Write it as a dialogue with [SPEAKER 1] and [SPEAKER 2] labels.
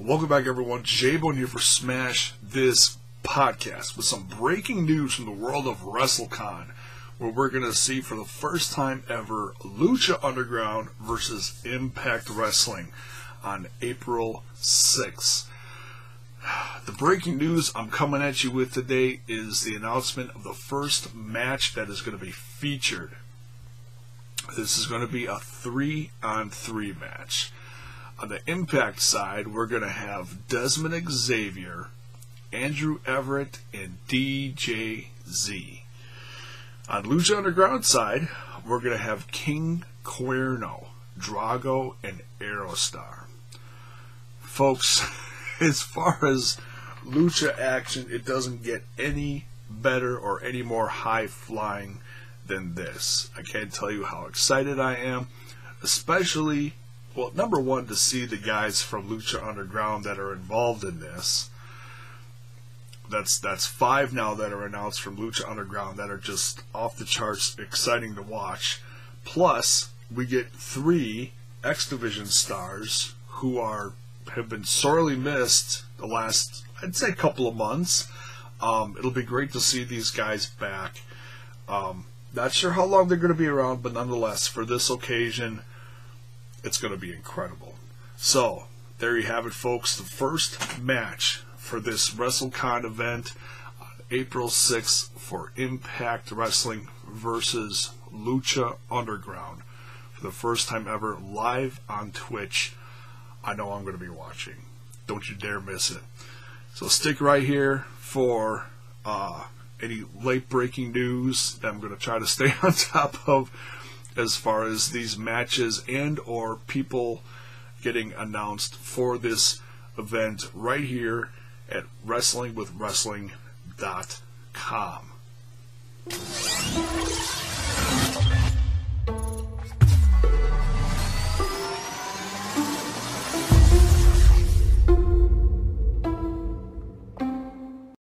[SPEAKER 1] Welcome back, everyone. J-Bone here for Smash This Podcast with some breaking news from the world of WrestleCon, where we're going to see for the first time ever Lucha Underground versus Impact Wrestling on April 6th. The breaking news I'm coming at you with today is the announcement of the first match that is going to be featured. This is going to be a three on three match. On the Impact side, we're going to have Dezmond Xavier, Andrew Everett, and DJZ. On Lucha Underground side, we're going to have King Cuerno, Drago, and Aerostar. Folks, as far as Lucha action, it doesn't get any better or any more high flying than this. I can't tell you how excited I am, especially well, number one, to see the guys from Lucha Underground that are involved in this. That's that's five now that are announced from Lucha Underground that are just off the charts, exciting to watch. Plus, we get three X Division stars who are have been sorely missed the last, I'd say, couple of months. Um, it'll be great to see these guys back. Um, not sure how long they're going to be around, but nonetheless, for this occasion, it's going to be incredible. So, there you have it, folks. The first match for this WrestleCon event on April 6th for Impact Wrestling versus Lucha Underground. For the first time ever, live on Twitch. I know I'm going to be watching. Don't you dare miss it. So, stick right here for uh, any late breaking news that I'm going to try to stay on top of as far as these matches and or people getting announced for this event right here at wrestlingwithwrestling.com.